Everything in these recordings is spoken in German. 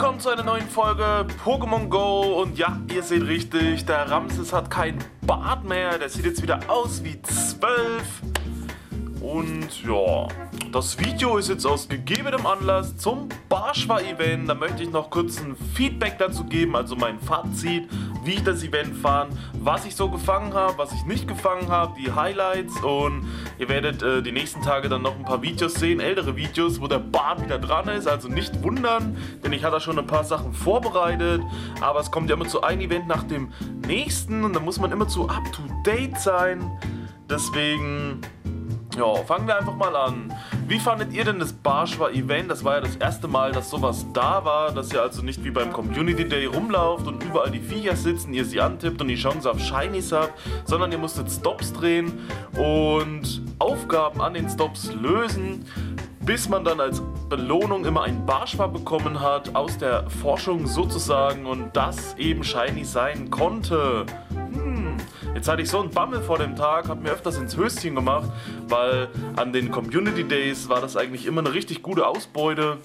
willkommen zu einer neuen Folge Pokémon Go. Und ja, ihr seht richtig, der Ramses hat keinen Bart mehr. Der sieht jetzt wieder aus wie 12. Und ja, das Video ist jetzt aus gegebenem Anlass zum Barschwa-Event. Da möchte ich noch kurz ein Feedback dazu geben, also mein Fazit, wie ich das Event fand, was ich so gefangen habe, was ich nicht gefangen habe, die Highlights und ihr werdet äh, die nächsten Tage dann noch ein paar Videos sehen, ältere Videos, wo der Bart wieder dran ist, also nicht wundern, denn ich hatte schon ein paar Sachen vorbereitet, aber es kommt ja immer zu einem Event nach dem nächsten und da muss man immer zu up-to-date sein. Deswegen ja, fangen wir einfach mal an. Wie fandet ihr denn das Barschwa Event? Das war ja das erste Mal, dass sowas da war, dass ihr also nicht wie beim Community Day rumlauft und überall die Viecher sitzen, ihr sie antippt und die Chance auf Shinies habt, sondern ihr musstet Stops drehen und Aufgaben an den Stops lösen, bis man dann als Belohnung immer ein Barschwa bekommen hat, aus der Forschung sozusagen und das eben Shiny sein konnte. Jetzt hatte ich so einen Bammel vor dem Tag, habe mir öfters ins Höschen gemacht, weil an den Community Days war das eigentlich immer eine richtig gute Ausbeute.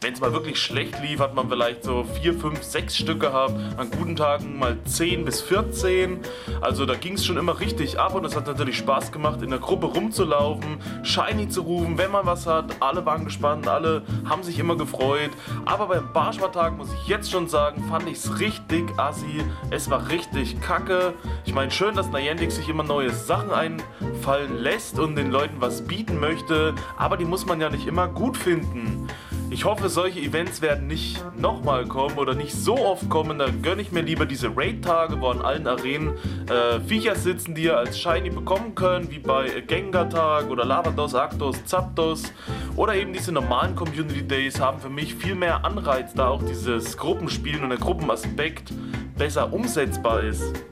Wenn es mal wirklich schlecht lief, hat man vielleicht so 4, 5, 6 Stück gehabt. An guten Tagen mal 10 bis 14. Also da ging es schon immer richtig ab und es hat natürlich Spaß gemacht, in der Gruppe rumzulaufen, Shiny zu rufen, wenn man was hat. Alle waren gespannt, alle haben sich immer gefreut. Aber beim Barschwartag muss ich jetzt schon sagen, fand ich es richtig assi. Es war richtig kacke. Ich meine, schön, dass Niantic sich immer neue Sachen einfallen lässt und den Leuten was bieten möchte. Aber die muss man ja nicht immer gut finden. Ich hoffe, solche Events werden nicht nochmal kommen oder nicht so oft kommen. Da gönne ich mir lieber diese Raid-Tage, wo an allen Arenen äh, Viecher sitzen, die ihr als Shiny bekommen könnt, wie bei Gengar-Tag oder Lavados, Arctos, Zapdos. Oder eben diese normalen Community Days haben für mich viel mehr Anreiz, da auch dieses Gruppenspielen und der Gruppenaspekt besser umsetzbar ist.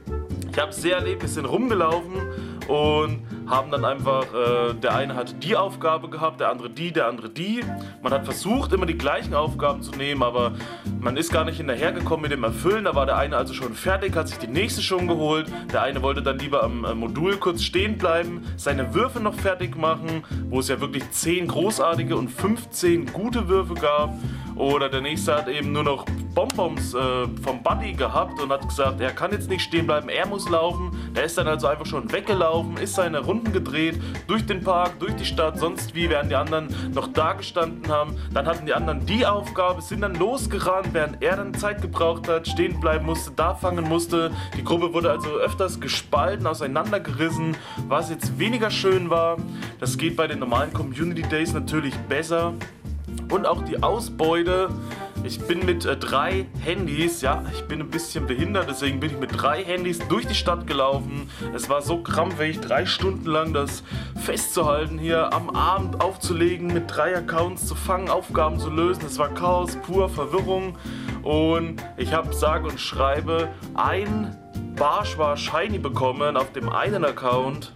Ich habe sehr erlebt, wir sind rumgelaufen und haben dann einfach, äh, der eine hat die Aufgabe gehabt, der andere die, der andere die. Man hat versucht, immer die gleichen Aufgaben zu nehmen, aber man ist gar nicht hinterhergekommen mit dem Erfüllen. Da war der eine also schon fertig, hat sich die nächste schon geholt. Der eine wollte dann lieber am äh, Modul kurz stehen bleiben, seine Würfe noch fertig machen, wo es ja wirklich 10 großartige und 15 gute Würfe gab. Oder der nächste hat eben nur noch Bonbons äh, vom Buddy gehabt und hat gesagt, er kann jetzt nicht stehen bleiben, er muss laufen. Der ist dann also einfach schon weggelaufen, ist seine Runden gedreht, durch den Park, durch die Stadt, sonst wie, während die anderen noch da gestanden haben. Dann hatten die anderen die Aufgabe, sind dann losgerannt, während er dann Zeit gebraucht hat, stehen bleiben musste, da fangen musste. Die Gruppe wurde also öfters gespalten, auseinandergerissen, was jetzt weniger schön war. Das geht bei den normalen Community Days natürlich besser und auch die Ausbeute. Ich bin mit äh, drei Handys, ja, ich bin ein bisschen behindert, deswegen bin ich mit drei Handys durch die Stadt gelaufen. Es war so krampfig, drei Stunden lang das festzuhalten, hier am Abend aufzulegen, mit drei Accounts zu fangen, Aufgaben zu lösen. Es war Chaos, pur Verwirrung. Und ich habe sage und schreibe ein Barschwa Shiny bekommen auf dem einen Account.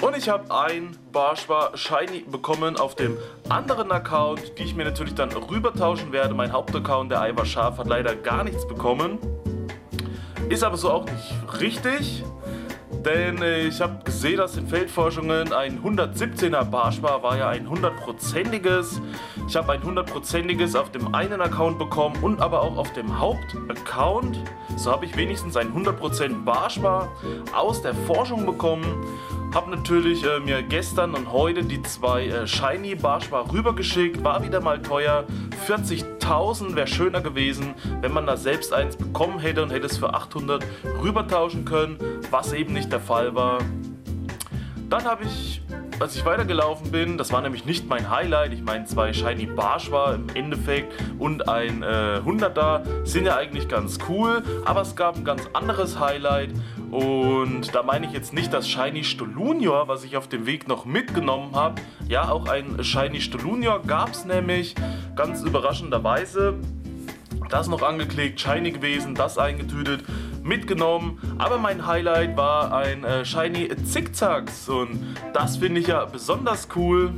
Und ich habe ein Barschwa Shiny bekommen auf dem anderen Account, die ich mir natürlich dann rübertauschen werde. Mein Hauptaccount, der Ivar Schaf, hat leider gar nichts bekommen. Ist aber so auch nicht richtig. Denn ich habe gesehen, dass in Feldforschungen ein 117er Barschwa war ja ein 100%iges. Ich habe ein 100%iges auf dem einen Account bekommen und aber auch auf dem Hauptaccount. So habe ich wenigstens ein 100% Barschwa aus der Forschung bekommen. Hab natürlich äh, mir gestern und heute die zwei äh, Shiny Barschbar rübergeschickt. War wieder mal teuer. 40.000 wäre schöner gewesen, wenn man da selbst eins bekommen hätte und hätte es für 800 rübertauschen können, was eben nicht der Fall war. Dann habe ich, als ich weitergelaufen bin, das war nämlich nicht mein Highlight, ich meine zwei Shiny Barsch war im Endeffekt und ein äh, 100er sind ja eigentlich ganz cool, aber es gab ein ganz anderes Highlight und da meine ich jetzt nicht das Shiny Stolunior, was ich auf dem Weg noch mitgenommen habe. Ja, auch ein Shiny Stolunior gab es nämlich, ganz überraschenderweise. Das noch angeklickt, Shiny gewesen, das eingetütet, mitgenommen. Aber mein Highlight war ein äh, Shiny Zickzacks und das finde ich ja besonders cool.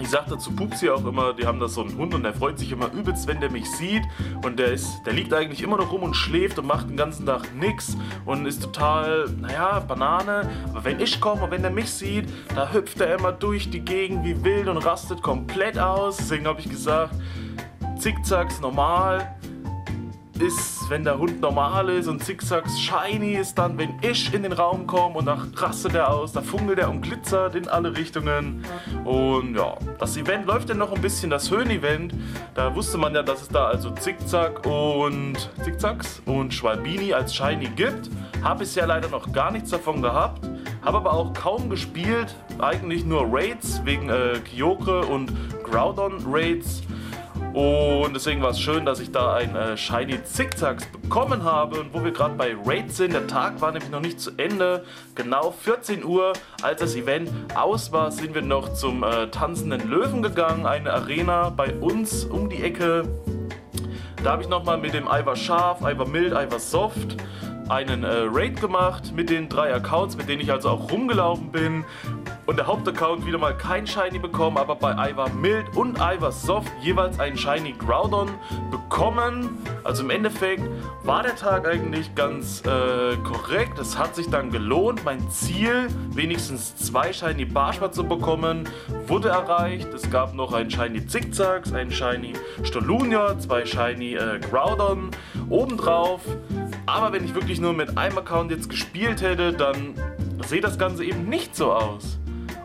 Ich sag dazu Pupsi auch immer, die haben da so einen Hund und der freut sich immer übelst, wenn der mich sieht. Und der ist, der liegt eigentlich immer noch rum und schläft und macht den ganzen Tag nichts und ist total, naja, Banane. Aber wenn ich komme und wenn der mich sieht, da hüpft er immer durch die Gegend wie wild und rastet komplett aus. Deswegen habe ich gesagt, Zickzacks normal ist, wenn der Hund normal ist und Zickzacks shiny ist dann, wenn ich in den Raum komme und da rastet er aus, da funkelt er und glitzert in alle Richtungen. Und ja, das Event läuft ja noch ein bisschen, das Höhen-Event. Da wusste man ja, dass es da also Zickzack und Zickzacks und Schwalbini als shiny gibt. Habe ich ja leider noch gar nichts davon gehabt. Habe aber auch kaum gespielt, eigentlich nur Raids wegen äh, Kyokre und Groudon Raids. Und deswegen war es schön, dass ich da ein äh, Shiny Zickzacks bekommen habe. Und wo wir gerade bei Raid sind, der Tag war nämlich noch nicht zu Ende. Genau 14 Uhr, als das Event aus war, sind wir noch zum äh, Tanzenden Löwen gegangen. Eine Arena bei uns um die Ecke. Da habe ich nochmal mit dem Ivar Scharf, Ivar Mild, Ivar Soft einen äh, Raid gemacht mit den drei Accounts, mit denen ich also auch rumgelaufen bin. Und der Hauptaccount wieder mal kein Shiny bekommen, aber bei Ivar Mild und Ivar Soft jeweils einen Shiny Groudon bekommen. Also im Endeffekt war der Tag eigentlich ganz äh, korrekt. Es hat sich dann gelohnt. Mein Ziel, wenigstens zwei Shiny Barschwar zu bekommen, wurde erreicht. Es gab noch einen Shiny Zickzacks, einen Shiny Stolunia, zwei Shiny äh, Groudon obendrauf. Aber wenn ich wirklich nur mit einem Account jetzt gespielt hätte, dann sieht das Ganze eben nicht so aus.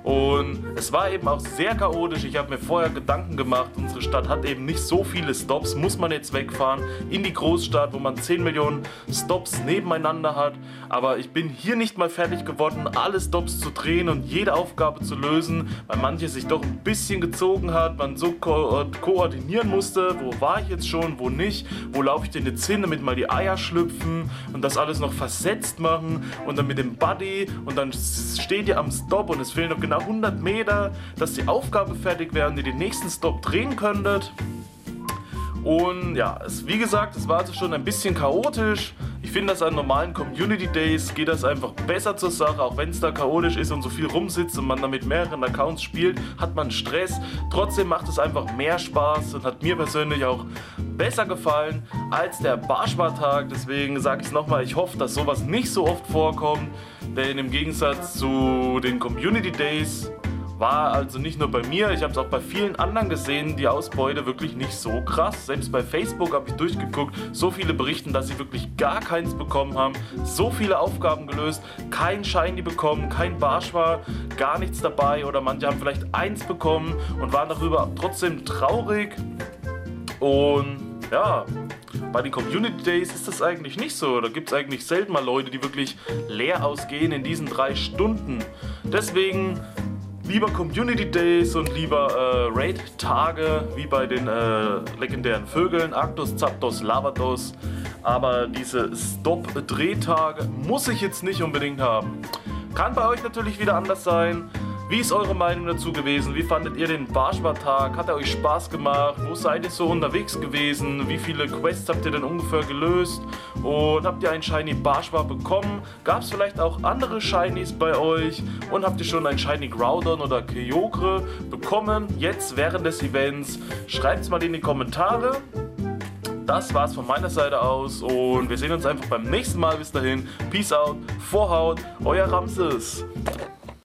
Und es war eben auch sehr chaotisch. Ich habe mir vorher Gedanken gemacht, unsere Stadt hat eben nicht so viele Stops. Muss man jetzt wegfahren in die Großstadt, wo man 10 Millionen Stops nebeneinander hat. Aber ich bin hier nicht mal fertig geworden, alle Stops zu drehen und jede Aufgabe zu lösen, weil manche sich doch ein bisschen gezogen hat, man so ko koordinieren musste. Wo war ich jetzt schon, wo nicht? Wo laufe ich denn jetzt hin, damit mal die Eier schlüpfen und das alles noch versetzt machen und dann mit dem Buddy und dann steht ihr am Stop und es fehlen noch genau genau 100 Meter, dass die Aufgabe fertig wäre und ihr den nächsten Stop drehen könntet. Und ja, es, wie gesagt, es war also schon ein bisschen chaotisch. Ich finde, dass an normalen Community Days geht das einfach besser zur Sache, auch wenn es da chaotisch ist und so viel rumsitzt und man da mit mehreren Accounts spielt, hat man Stress. Trotzdem macht es einfach mehr Spaß und hat mir persönlich auch besser gefallen als der Barschbar-Tag. Deswegen sage ich es nochmal, ich hoffe, dass sowas nicht so oft vorkommt, denn im Gegensatz zu den Community Days war also nicht nur bei mir, ich habe es auch bei vielen anderen gesehen, die Ausbeute wirklich nicht so krass. Selbst bei Facebook habe ich durchgeguckt, so viele berichten, dass sie wirklich gar keins bekommen haben, so viele Aufgaben gelöst, kein Shiny bekommen, kein Barsch war, gar nichts dabei oder manche haben vielleicht eins bekommen und waren darüber trotzdem traurig. Und ja, bei den Community Days ist das eigentlich nicht so. Da gibt es eigentlich selten mal Leute, die wirklich leer ausgehen in diesen drei Stunden. Deswegen lieber Community Days und lieber äh, Raid-Tage, wie bei den äh, legendären Vögeln, Arctos, Zapdos, Lavados. Aber diese Stop-Drehtage muss ich jetzt nicht unbedingt haben. Kann bei euch natürlich wieder anders sein. Wie ist eure Meinung dazu gewesen? Wie fandet ihr den Barschbar-Tag? Hat er euch Spaß gemacht? Wo seid ihr so unterwegs gewesen? Wie viele Quests habt ihr denn ungefähr gelöst? Und habt ihr einen Shiny Barschbar bekommen? Gab es vielleicht auch andere Shinies bei euch? Und habt ihr schon einen Shiny Groudon oder Kyogre bekommen? Jetzt während des Events? Schreibt es mal in die Kommentare. Das war's von meiner Seite aus und wir sehen uns einfach beim nächsten Mal. Bis dahin, Peace out, Vorhaut, euer Ramses.